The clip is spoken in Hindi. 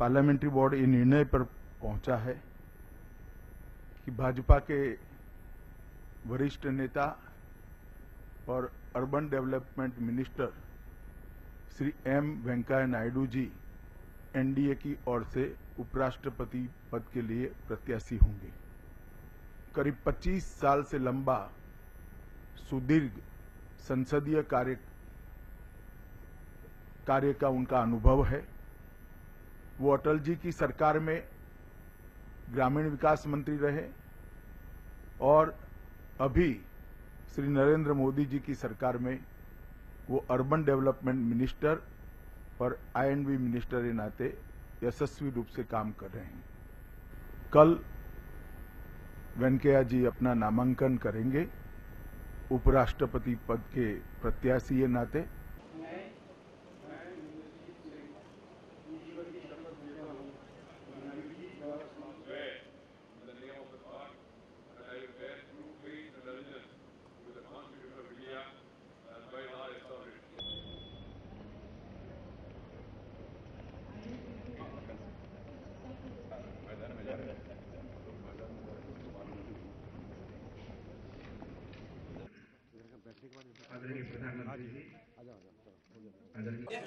पार्लियामेंट्री बोर्ड ये निर्णय पर पहुँचा है कि भाजपा के वरिष्ठ नेता और urban development minister Shri M Venkaiah Naidu ji NDA की ओर से उपराष्ट्रपति पद के लिए प्रत्याशी होंगे। करीब 25 साल से लंबा, सुदीर्घ संसदीय कार्य कार्य का उनका अनुभव है। वो अटल जी की सरकार में ग्रामीण विकास मंत्री रहे और अभी श्री नरेंद्र मोदी जी की सरकार में वो अर्बन डेवलपमेंट मिनिस्टर और आईएनबी मिनिस्टर के नाते यशस्वी रूप से काम कर रहे हैं। कल वेंकैया जी अपना नामांकन करेंगे। उपराष्ट्रपति पद के प्रत्याशी नाते आदरणीय प्रधानमंत्री जी। आदरणीय